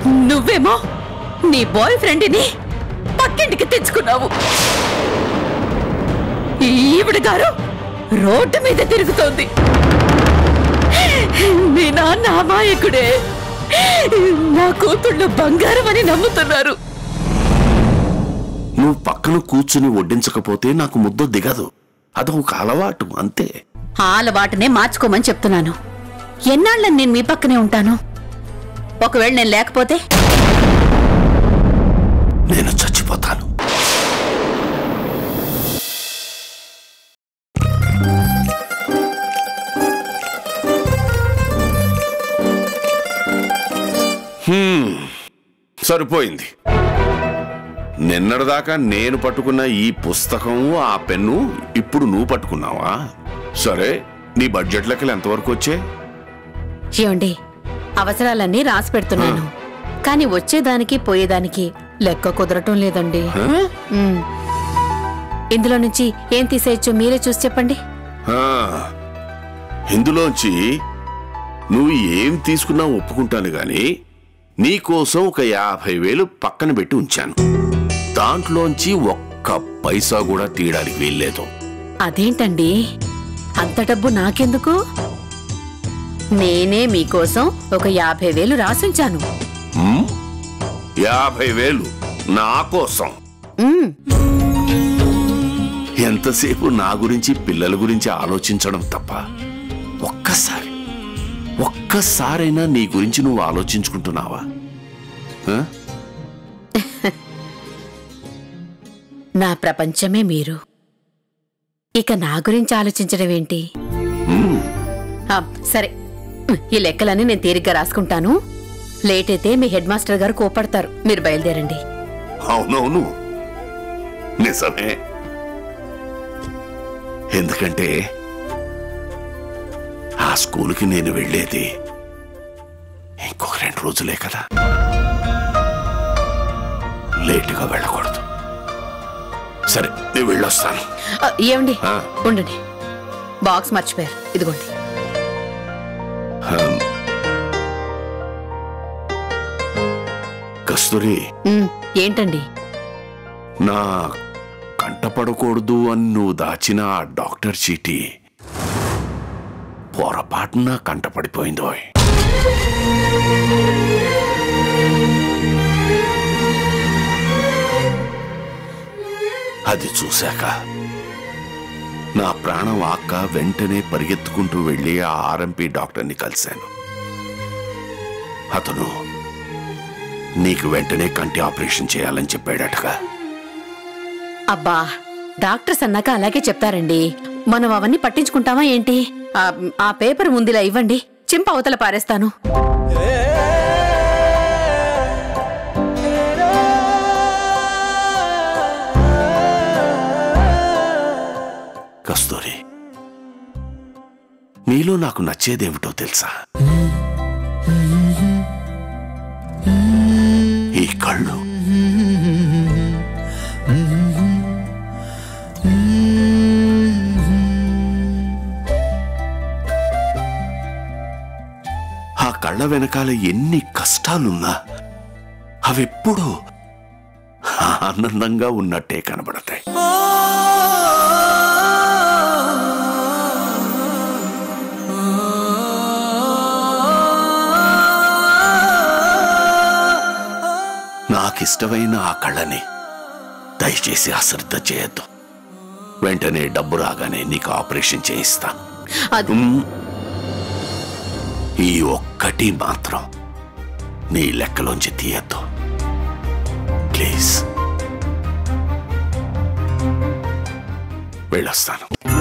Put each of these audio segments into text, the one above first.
నువ్వేమో నీ బాయ్ ఫ్రెండ్ని పక్కింటికి తెచ్చుకున్నావు. ఈవిడ గారు రోడ్డు మీద తిరుగుతోంది. మీ నాన్న అమాయకుడే. నా కూతుళ్ళు బంగారం అని నమ్ముతున్నారు. నువ్వు పక్కన కూర్చుని వడ్డించకపోతే నాకు ముద్ద దిగదు. అదొక అలవాటు అంతే. ఆ అలవాటునే మార్చుకోమని చెప్తున్నాను. ఎన్నాళ్ళని నేను మీ పక్కనే ఉంటాను? ఒకవేళ నేను లేకపోతే? నేను చచ్చిపోతాను. సరిపోయింది. నిన్నటిదాకా నేను పట్టుకున్న ఈ పుస్తకం ఆ పెన్ను ఇప్పుడు నువ్వు పట్టుకున్నావా? సరే నీ బడ్జెట్ లెక్కలు ఎంతవరకు వచ్చే ఏమండి అవసరాలన్నీ రాసి పెడుతున్నాను. కానీ వచ్చేదానికి పోయేదానికి లెక్క కుదరటం లేదండి. ఉమ్. ఇందులో నుంచి ఏం తీసేయచ్చు మీరే చూసి చెప్పండి. ఇందులోంచి నువ్వు ఏం తీసుకున్నా ఒప్పుకుంటాను గాని నీకోసం ఒక యాభై వేలు పక్కన పెట్టి ఉంచాను. దాంట్లోంచి ఒక్క పైసా కూడా తీయడానికి వీల్లేదు. అదేంటండి? అంత డబ్బు నాకెందుకు? నేనే మీకోసం ఒక యాభై వేలు రాసుంచాను? యాభై వేలు నా కోసం. ఎంతసేపు నా గురించి పిల్లల గురించి ఆలోచించడం తప్ప ఒక్కసారి ఒక్కసారైనా నీ గురించి నువ్వు ఆలోచించుకుంటున్నావా? నా ప్రపంచమే మీరు. ఇక నా గురించి ఆలోచించడం ఏంటి? సరే. ఈ లెక్కలన్నీ నేను తీరిగ్గా రాసుకుంటాను. లేట్ అయితే మీ హెడ్ మాస్టర్ గారు కోపడతారు మీరు బయలుదేరండి. అవునవును. నిజమే. ఎందుకంటే ఆ స్కూల్కి నేను వెళ్ళేది ఇంకొక రెండు రోజులే కదా. లేటుగా వెళ్ళకూడదు. సరే నేను వెళ్ళొస్తాను. ఏమండి. ఉండండి. బాక్స్ మర్చిపోయారు. ఇదిగోండి. కస్తూరి. ఏంటండి? నా కంటపడకూడదు అని నువ్వు దాచిన ఆ డాక్టర్ చీటీ. పొరపాటున కంటపడిపోయిందోయ్. అది చూశాక నా ప్రాణం ఆక్క వెంటనే పరిగెత్తుకుంటూ వెళ్ళి ఆ ఆర్ఎంపీ డాక్టర్ని కలిశాను. అతను నీకు వెంటనే కంటి ఆపరేషన్ చేయాలని చెప్పాడటగా. అబ్బా డాక్టర్స్ అన్నాక అలాగే చెప్తారండి. మనం అవన్నీ పట్టించుకుంటామా ఏంటి? ఆ, పేపర్ ముందులా ఇవ్వండి. చింప అవతల పారేస్తాను. కస్తూరి నీలో నాకు నచ్చేదేమిటో తెలుసా? ఈ కళ్ళు. ఆ కళ్ళ వెనకాల ఎన్ని కష్టాలున్నా అవెప్పుడూ ఆనందంగా ఉన్నట్టే కనబడతాయి. నాకిష్టమైన ఆ కళ్ళని దయచేసి అశ్రద్ధ చేయొద్దు. వెంటనే డబ్బు రాగానే నీకు ఆపరేషన్ చేయిస్తాను. ఈ ఒక్కటి మాత్రం నీ లెక్కలోంచి తీయద్దు. ప్లీజ్. వెళ్ళొస్తాను.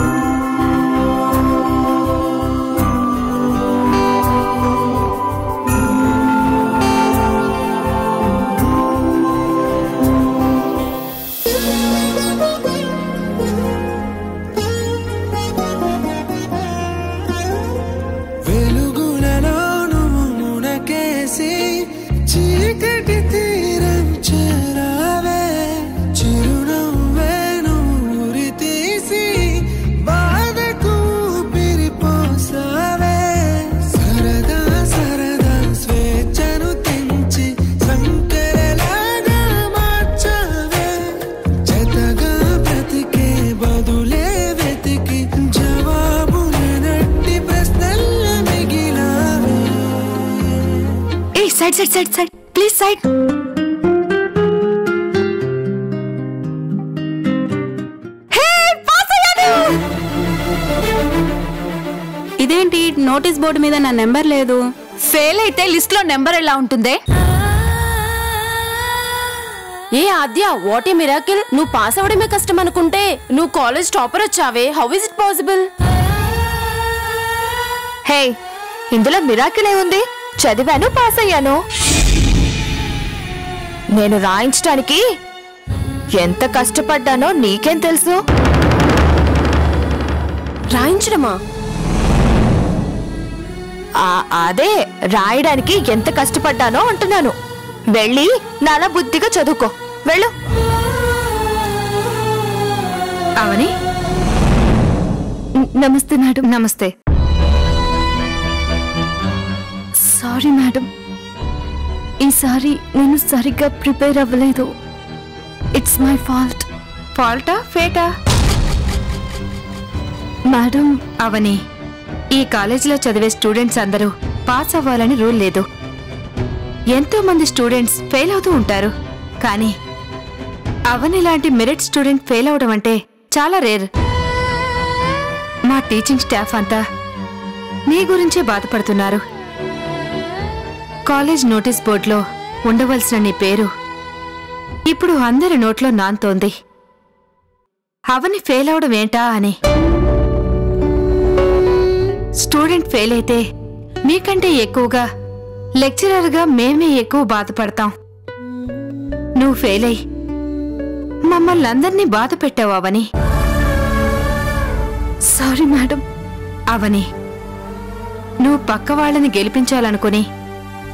Side side side. Please side. ఇదేంటి? నోటీస్ బోర్డు మీద నా నెంబర్ లేదు. ఫెయిల్ అయితే లిస్ట్లో నెంబర్ ఎలా ఉంటుందే? ఏ ఆద్య వాట్ ఏ మిరాకిల్? నువ్వు పాస్ అవడమే కష్టం అనుకుంటే నువ్వు college topper వచ్చావే. How is it possible hey ఇందులో మిరాకిల్ ఏముంది? చదివాను పాస్ అయ్యాను. నేను రాయించడానికి ఎంత కష్టపడ్డానో నీకేం తెలుసు? రాయించడమా? ఆ- అదే రాయడానికి ఎంత కష్టపడ్డానో అంటున్నాను. వెళ్ళి నాలా బుద్ధిగా చదువుకో. వెళ్ళు. అవని? నమస్తే మేడం. నమస్తే. Sorry madam. ఈసారి నేను సరిగ్గా ప్రిపేర్ అవ్వలేదు. ఇట్స్ మై ఫాల్ట్ ఫాల్టా? ఫేటా? మేడం. అవని ఈ కాలేజీలో చదివే స్టూడెంట్స్ అందరూ పాస్ అవ్వాలని రూల్ లేదు. ఎంతో మంది స్టూడెంట్స్ ఫెయిల్ అవుతూ ఉంటారు. కానీ అవని లాంటి మెరిట్ స్టూడెంట్ ఫెయిల్ అవడం అంటే చాలా రేర్. మా టీచింగ్ స్టాఫ్ అంతా నీ గురించే బాధపడుతున్నారు. కాలేజ్ నోటీస్ బోర్డులో ఉండవలసిన నీ పేరు. ఇప్పుడు అందరి నోట్లో నాంతోంది. అవని ఫెయిల్ అవడం ఏంటా అని. స్టూడెంట్ ఫెయిల్ అయితే మీకంటే ఎక్కువగా లెక్చరర్గా మేమే ఎక్కువ బాధపడతాం. నువ్వు ఫెయిల్ అయి మమ్మల్ని అందరినీ బాధ పెట్టావు అవని. సారీ మేడం అవని నువ్వు పక్క వాళ్ళని గెలిపించాలనుకుని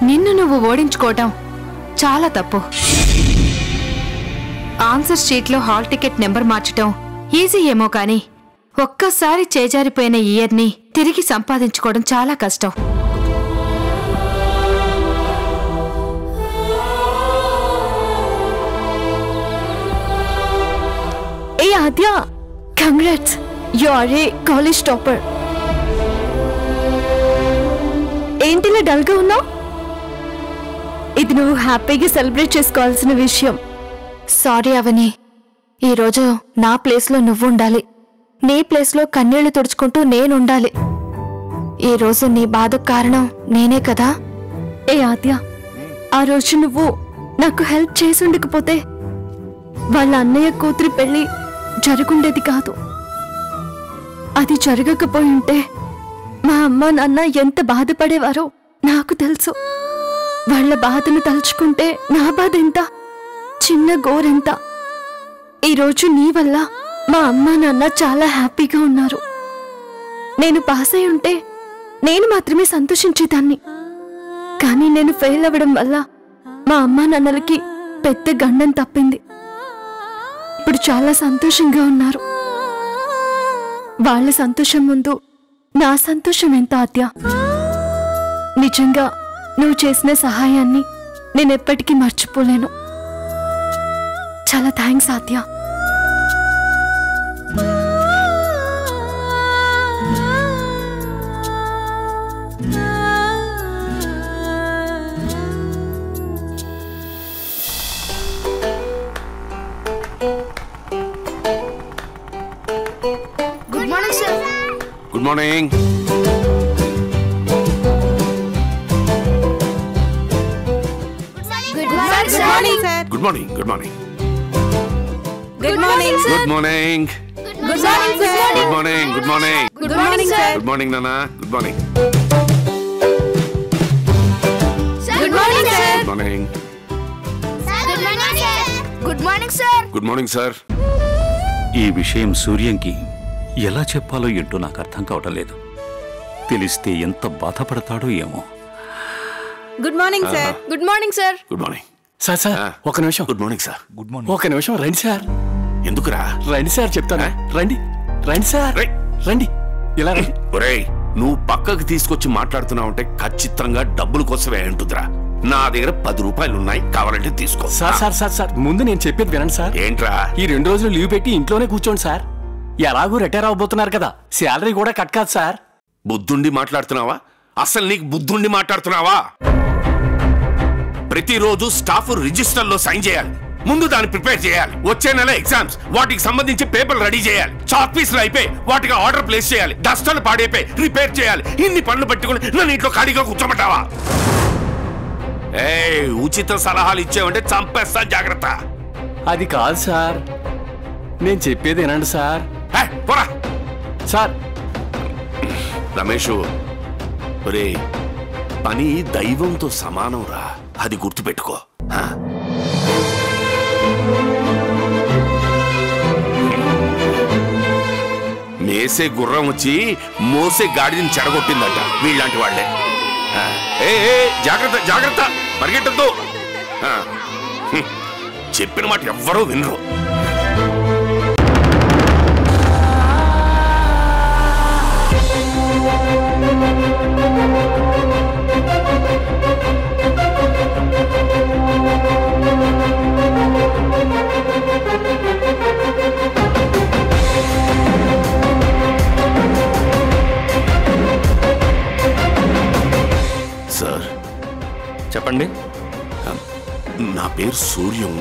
నిన్ను నువ్వు ఓడించుకోవటం చాలా తప్పు. ఆన్సర్ షీట్లో హాల్ టికెట్ నెంబర్ మార్చటం ఈజీ ఏమో కానీ ఒక్కసారి చేజారిపోయిన ఇయర్ని తిరిగి సంపాదించుకోవడం చాలా కష్టం. ఏ Aadya congrats you are a college topper ఏంటిలా డల్గా ఉన్నావు? ఇది నువ్వు హ్యాపీగా సెలబ్రేట్ చేసుకోవాల్సిన విషయం. సారీ అవని. ఈరోజు నా ప్లేస్లో నువ్వు ఉండాలి నీ ప్లేస్లో కన్నీళ్ళు తుడుచుకుంటూ నేను ఉండాలి ఈరోజు నీ బాధకు కారణం నేనే కదా? ఏ ఆద్య ఆ రోజు నువ్వు నాకు హెల్ప్ చేసి ఉండకపోతే వాళ్ళ అన్నయ్య కూతురి పెళ్ళి జరుగుండేది కాదు. అది జరగకపోయి ఉంటే మా అమ్మ నాన్న ఎంత బాధపడేవారో నాకు తెలుసు. వాళ్ళ బాధను తలుచుకుంటే నా బాధ ఎంత? చిన్న గోరెంత? ఈరోజు నీ వల్ల మా అమ్మ నాన్న చాలా హ్యాపీగా ఉన్నారు. నేను పాస్ అయి ఉంటే నేను మాత్రమే సంతోషించేదాన్ని. కానీ నేను ఫెయిల్ అవ్వడం వల్ల మా అమ్మ నాన్నలకి పెద్ద గండం తప్పింది. ఇప్పుడు చాలా సంతోషంగా ఉన్నారు. వాళ్ళ సంతోషం ముందు నా సంతోషం ఎంత ఆద్య? నిజంగా నువ్వు చేసిన సహాయాన్ని నేను ఎప్పటికీ మర్చిపోలేను. చాలా thanks Aadya. Good morning good morning good morning good morning good morning good morning good morning good morning good morning sir good morning నాన్న good morning good morning sir good morning good morning sir good morning sir ఈ విషయం సూర్యంకి ఎలా చెప్పాలో ఏంటో నాకు అర్థం కావటం లేదు తెలిస్తే ఎంత బాధపడతాడో ఏమో good morning sir good morning sir good morning sir sir. ఒక నిమిషం. Good morning sir good morning ఒక నిమిషం రండి సార్. ఎందుకురా? రండి సార్ చెప్తాను. రండి రండి సార్. రండి. ఇలా రండి. ఒరేయ్ నువ్వు పక్కకు తీసుకొచ్చి మాట్లాడుతున్నావంటే ఖచ్చితంగా డబ్బుల కోసమే ఉంటుందిరా నా దగ్గర పది రూపాయలు ఉన్నాయి కావాలంటే తీసుకో. సార్ సార్ సార్ సార్ ముందు నేను చెప్పేది వినండి సార్. ఏంట్రా? ఈ రెండు రోజులు లీవ్ పెట్టి ఇంట్లోనే కూర్చోండి సార్. ఎలాగూ రిటైర్ అవబోతున్నారు కదా. శాలరీ కూడా కట్ కాదు సార్. బుద్ధుండి మాట్లాడుతున్నావా? అసలు నీకు బుద్ధుండి మాట్లాడుతున్నావా? ప్రతిరోజు స్టాఫ్ రిజిస్టర్లో సైన్ చేయాలి. ముందు దాన్ని ప్రిపేర్ చేయాలి. వచ్చే నెల ఎగ్జామ్స్ వాటికి సంబంధించి పేపర్లు రెడీ చేయాలి. చాక్ పీస్లు అయిపోయి వాటికి ఆర్డర్ ప్లేస్ చేయాలి. డస్టర్లు పాడైపోయి రిపేర్ చేయాలి. ఇన్ని పనులు పెట్టుకుని నన్ను ఇంట్లో ఖాళీగా కూర్చోమంటావా? ఏ ఉచిత సలహాలు ఇచ్చేవంటే చంపేస్తా జాగ్రత్త. అది కాదు సార్. నేను చెప్పేది వినండి సార్. పోరా. సార్. రమేష్ ఒరే పని దైవంతో సమానం రా అది గుర్తుపెట్టుకో. ఆ? మేసే గుర్రం వచ్చి మోసే గాడిని చెడగొట్టిందట వీళ్ళంటి వాళ్ళే. ఏ జాగ్రత్త జాగ్రత్త పరిగెట్టద్దు. చెప్పిన మాట ఎవ్వరూ వినరు. చెప్పండి. నా పేరు సూర్యం.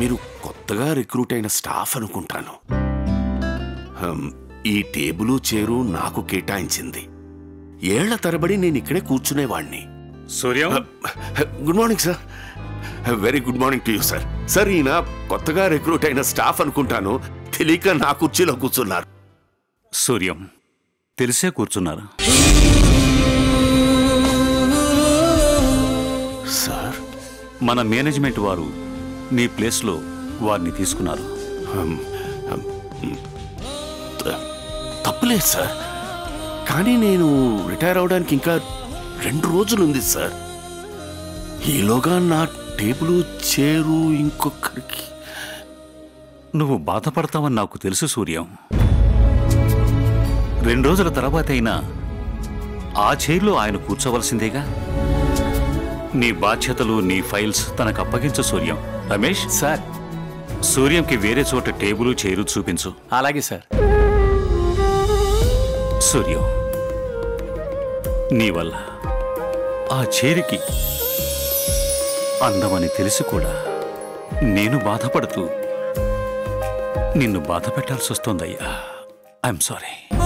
మీరు కొత్తగా రిక్రూట్ అయిన స్టాఫ్ అనుకుంటాను. ఈ టేబుల్ చేరు నాకు కేటాయించింది. ఏళ్ళ తరబడి నేను ఇక్కడే కూర్చునేవాణ్ణి. Suryam? Good morning sir. Very good morning to you sir. Sir ఈయన కొత్తగా రిక్రూట్ అయిన స్టాఫ్ అనుకుంటాను. తెలియక నా కుర్చీలో కూర్చున్నారు. సూర్యం తెలిసే కూర్చున్నారు. మన మేనేజ్మెంట్ వారు నీ ప్లేస్లో వారిని తీసుకున్నారు. తప్పులేదు సార్. కానీ నేను రిటైర్ అవడానికి ఇంకా రెండు రోజులు ఉంది సార్. ఈలోగా నా టేబుల్ చేరు ఇంకొకరికి. నువ్వు బాధపడతావని నాకు తెలుసు సూర్యం. రెండు రోజుల తర్వాత అయినా ఆ చైర్లో ఆయన కూర్చోవలసిందేగా? నీ బాధ్యతలు నీ ఫైల్స్ తనకు అప్పగించు సూర్యం. రమేష్? సార్. సూర్యంకి వేరే చోట టేబుల్ చైరు చూపించు. అలాగే సార్. సూర్యం నీ వల్ల ఆ చేరికి అందమని తెలిసి కూడా నేను బాధపడుతూ నిన్ను బాధ పెట్టాల్సి వస్తోందయ్యా. ఐఎమ్ సారీ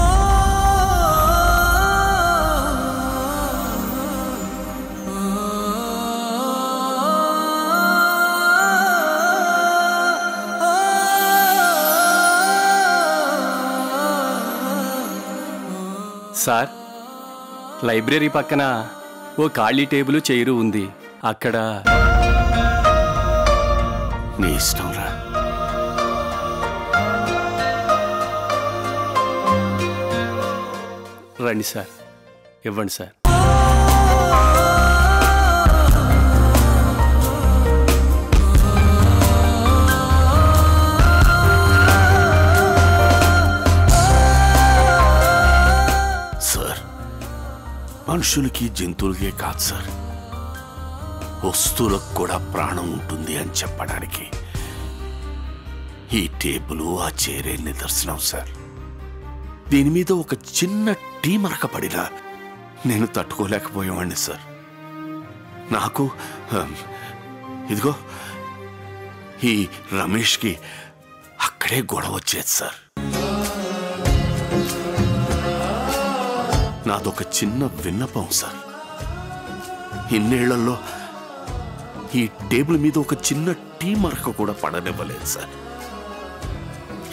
సార్ లైబ్రరీ పక్కన ఓ ఖాళీ టేబుల్ చైరు ఉంది. అక్కడ నీ ఇష్టం రా. రండి సార్. ఇవ్వండి సార్. సార్ మనుషులకి జంతువులకే కాదు సార్. వస్తువులకు కూడా ప్రాణం ఉంటుంది అని చెప్పడానికి. ఈ టేబుల్ ఆ చేరే నిదర్శనం సార్. దీని మీద ఒక చిన్న టీ మరక పడినా నేను తట్టుకోలేకపోయేవాడిని సార్. నాకు ఇదిగో ఈ రమేష్కి అక్కడే గొడవ వచ్చేది సార్. నాదొక చిన్న విన్నపం సార్. ఇన్నేళ్ళలో ఈ టేబుల్ మీద ఒక చిన్న టీ మరక కూడా పడనివ్వలేదు సార్.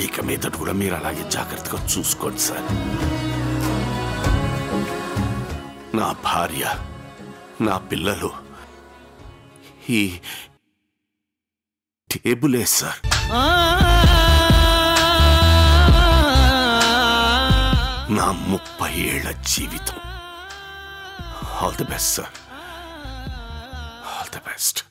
ఇక మీదట కూడా మీరు అలాగే జాగ్రత్తగా చూసుకోండి సార్. నా భార్య నా పిల్లలు ఈ టేబులే సార్. నా ముప్పై ఏళ్ళ జీవితం. All the best sir all the best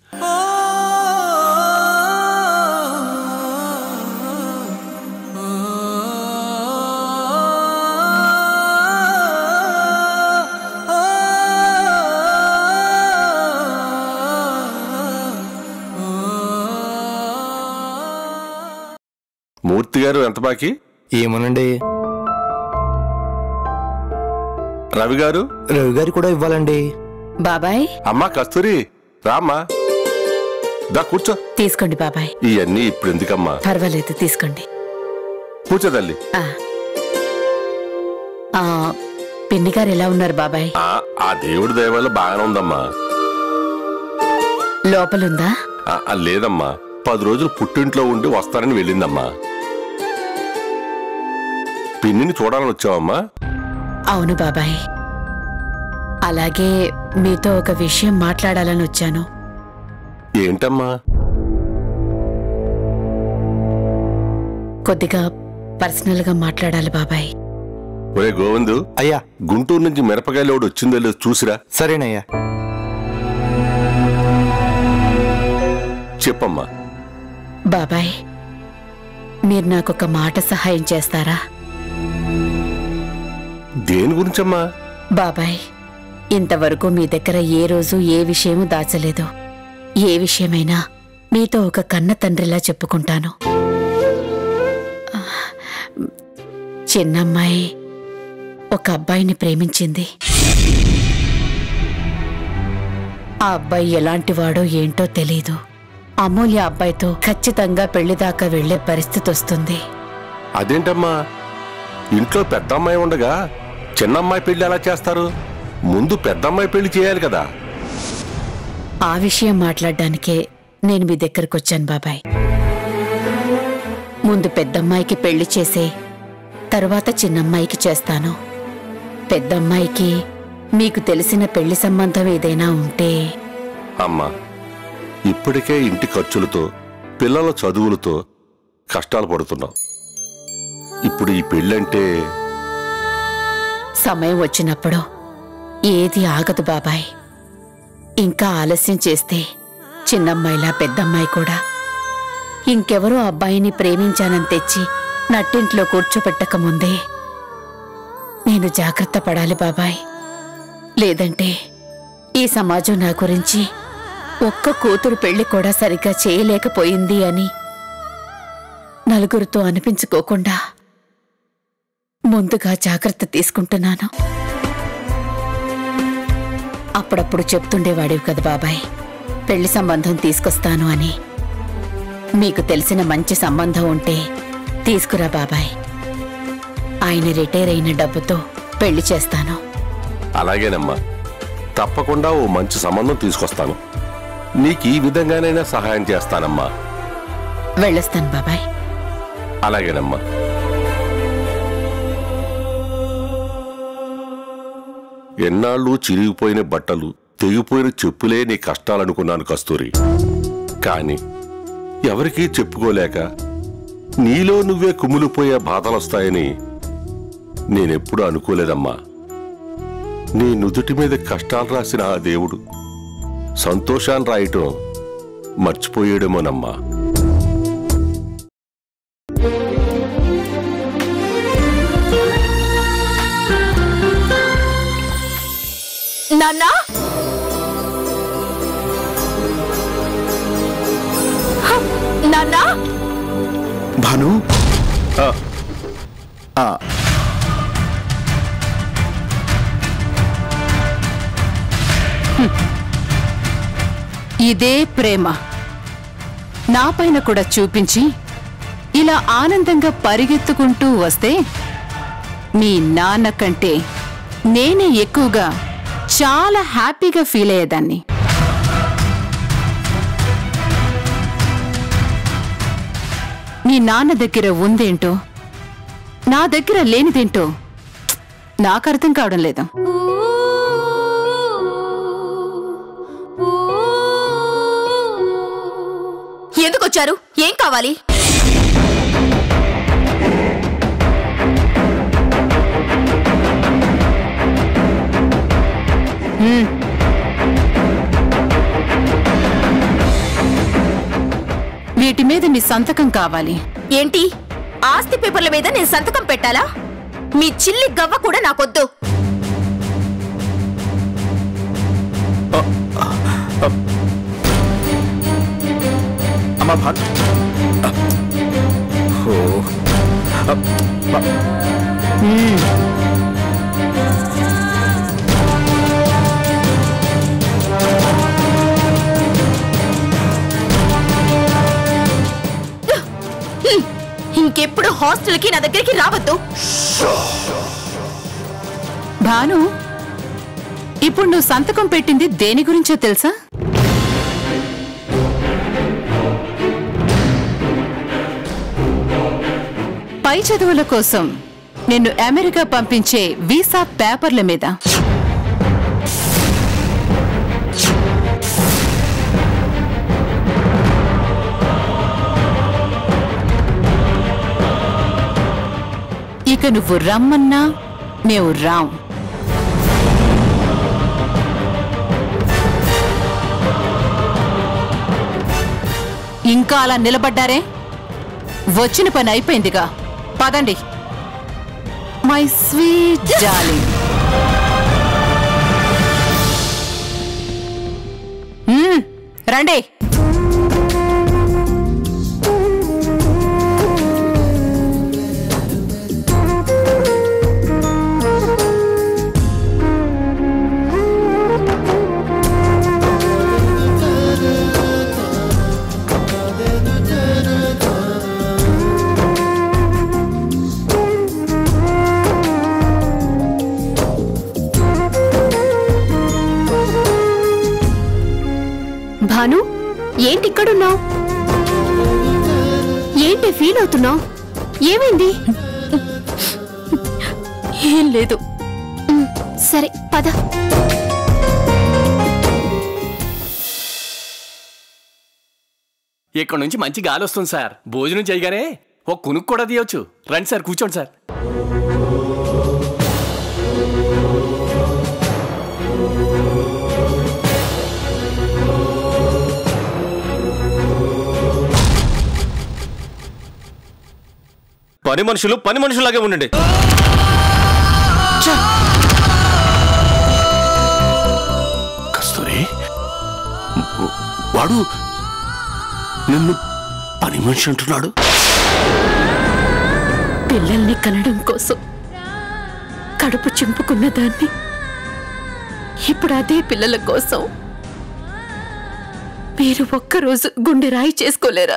Murthy garu ఎంత బాకీ? ఏమోనండి. రవి గారు? రవి గారు కూడా ఇవ్వాలండి. బాబాయ్? అమ్మా కస్తూరి రామ్మా. దా కూర్చో. తీసుకోండి బాబాయ్. ఇవన్నీ ఇప్పుడు ఎందుకమ్మా? పర్వాలేదు తీసుకోండి. కూర్చో తల్లి. ఆ. ఆ, పిన్ని గారు ఎలా ఉన్నారు బాబాయ్? ఆ, ఆ దేవుడి దయ వల్ల బాగానే ఉందమ్మా. లోపలుందా? లేదమ్మా. పది రోజులు పుట్టింట్లో ఉండి వస్తానని వెళ్ళిందమ్మా. పిన్నిని చూడాలని వచ్చావమ్మా? అవును బాబాయ్. అలాగే మీతో ఒక విషయం మాట్లాడాలని వచ్చాను. ఏంటమ్మా? కొద్దిగా పర్సనల్గా మాట్లాడాలి బాబాయ్. ఒరే గోవిందు. అయ్యా. గుంటూరు నుంచి మిరపకాయలు ఒకటి వచ్చిందో లేదో చూసిరా? సరేనయ్యా. చెప్పమ్మా. బాబాయ్ మీరు నాకొక మాట సహాయం చేస్తారా? దేని గురించమ్మా? బాబాయ్ ఇంతవరకు మీ దగ్గర ఏ రోజు ఏ విషయము దాచలేదు. ఏ విషయమైనా మీతో ఒక కన్న తండ్రిలా చెప్పుకుంటాను. చిన్నమ్మాయి ఒక అబ్బాయిని ప్రేమించింది. ఆ అబ్బాయి ఎలాంటివాడో ఏంటో తెలీదు. అమూల్య అబ్బాయితో ఖచ్చితంగా పెళ్ళిదాకా వెళ్ళే పరిస్థితి వస్తుంది. అదేంటమ్మా? ఇంట్లో పెద్దమ్మాయి ఉండగా చిన్నమ్మాయి పెళ్ళి ఎలా చేస్తారు? ముందు పెద్దమ్మాయి పెళ్ళి చేయాలి కదా. ఆ విషయం మాట్లాడడానికే నేను మీ దగ్గరకు వచ్చాను బాబాయ్. ముందు పెద్దమ్మాయికి పెళ్ళి చేసే తరువాత చిన్నమ్మాయికి చేస్తాను. పెద్దమ్మాయికి మీకు తెలిసిన పెళ్ళి సంబంధం ఏదైనా ఉంటే. అమ్మా ఇప్పటికే ఇంటి ఖర్చులతో పిల్లల చదువులతో కష్టాలు పడుతున్నాం. ఇప్పుడు ఈ పెళ్ళంటే సమయం వచ్చినప్పుడు ఏది ఆగదు బాబాయ్. ఇంకా ఆలస్యం చేస్తే చిన్నమ్మాయిలా పెద్దమ్మాయి కూడా. ఇంకెవరో అబ్బాయిని ప్రేమించానని తెచ్చి నట్టింట్లో కూర్చోపెట్టక ముందే నేను జాగ్రత్త పడాలి బాబాయ్. లేదంటే ఈ సమాజం నా గురించి ఒక్క కూతురు పెళ్ళి కూడా సరిగ్గా చేయలేకపోయింది అని నలుగురితో అనిపించుకోకుండా ముందుగా జాగ్రత్త తీసుకుంటున్నాను. అప్పుడప్పుడు చెప్తుండేవాడివి కదా బాబాయ్ పెళ్ళి సంబంధం తీసుకొస్తాను అని. మీకు తెలిసిన మంచి సంబంధం ఉంటే తీసుకురా బాబాయ్. ఆయన రిటైర్ అయిన డబ్బుతో పెళ్ళి చేస్తాను. అలాగేనమ్మా తప్పకుండా ఓ మంచి సంబంధం తీసుకొస్తాను. నీకు ఈ విధంగానైనా సహాయం చేస్తానమ్మా. వెళ్ళొస్తాను బాబాయ్. అలాగేనమ్మా. ఎన్నాళ్ళు చిరిగిపోయిన బట్టలు తెగిపోయిన చెప్పులే నీ కష్టాలనుకున్నాను కస్తూరి. కాని ఎవరికీ చెప్పుకోలేక నీలో నువ్వే కుమిలిపోయే బాధలొస్తాయని నేనెప్పుడూ అనుకోలేదమ్మా. నీ నుదుటి మీద కష్టాలు రాసిన ఆ దేవుడు సంతోషాన్ని రాయటం మర్చిపోయాడేమోనమ్మా. నాన్నా? హ! నాన్నా? భాను? ఇదే ప్రేమ. నాపైన కూడా చూపించి ఇలా ఆనందంగా పరిగెత్తుకుంటూ వస్తే మీ నాన్న కంటే నేనే ఎక్కువగా చాలా హ్యాపీగా ఫీల్ అయ్యేదాన్ని. మీ నాన్న దగ్గర ఉందేంటో? నా దగ్గర లేనిదేంటో? నాకు అర్థం కావడం లేదు. ఎందుకు వచ్చారు ఏం కావాలి? వీటి మీద నీ సంతకం కావాలి. ఏంటి? ఆస్తి పేపర్ల మీద నేను సంతకం పెట్టాలా? మీ చిల్లి గవ్వ కూడా నాకొద్దు. అమ్మా ఓ. ఇంకెప్పుడు హాస్టల్కి నా దగ్గరికి రావద్దు. భాను ఇప్పుడు నువ్వు సంతకం పెట్టింది దేని గురించో తెలుసా? పై చదువుల కోసం నిన్ను అమెరికా పంపించే వీసా పేపర్ల మీద. ఇక నువ్వు రమ్మన్నా మేము రాం. ఇంకా అలా నిలబడ్డారే? వచ్చిన పని అయిపోయిందిగా. పదండి. My sweet darling. మ్మ్, రండి. మాట్లాడుతున్నావు? ఏమైంది? ఏం లేదు. సరే పద. ఇక్కడ నుంచి మంచి గాలి వస్తుంది సార్. భోజనం చేయగానే ఒక కునుకు కూడా తీయొచ్చు. రండి సార్ కూర్చోండి సార్. పని మనుషులు పని మనుషులాగే ఉండండి. కస్తూరి వాడు నిన్ను పని మనిషి అంటున్నాడు? పిల్లల్ని కనడం కోసం కడుపు చింపుకున్న దాన్ని ఇప్పుడు అదే పిల్లల కోసం మీరు ఒక్కరోజు గుండె రాయి చేసుకోలేరా?